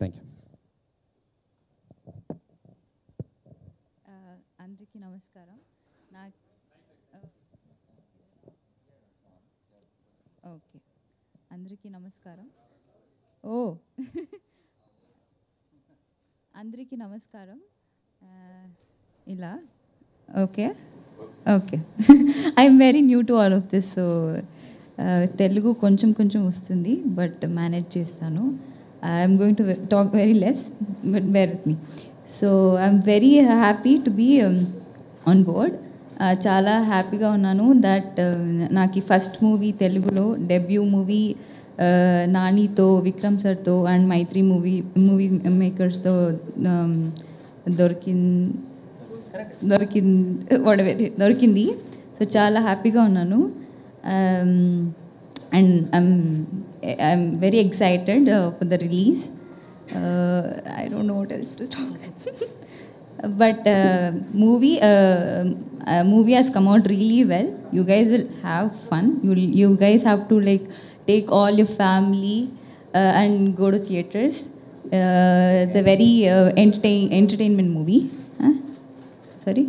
Thank you uh, అందరికీ నమస్కారం. నాకు ఓకే. అందరికీ నమస్కారం. ఓ. అందరికీ నమస్కారం. Uh, ఇలా. Okay. Okay. I'm very new to all of this so Telugu కొంచెం కొంచెం వస్తుంది బట్ మేనేజ్ చేస్తాను. I'm going to talk very less but bear with me so I'm very happy to be on board చాలా హ్యాపీగా ఉన్నాను that uh, నాకు ఈ first movie తెలుగులో డెబ్యూ మూవీ uh, నానితో విక్రమ్ సార్తో అండ్ మైత్రి మూవీ మూవీ మేకర్స్తో దొరికింది దొరికింది వడవేరి దొరికింది. సో చాలా హ్యాపీగా ఉన్నాను. Um, and I'm very excited uh, for the release. Uh, I don't know what else to talk. but uh, movie, uh, uh, movie has come out really well. You guys will have fun. You you guys have to like take all your family uh, and go to theaters. it's a very entertain entertainment movie. Huh? Sorry.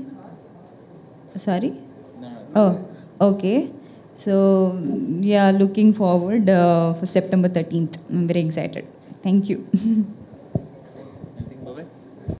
Sorry. Oh, okay so yeah looking forward uh, for september 13th i'm very excited. Thank you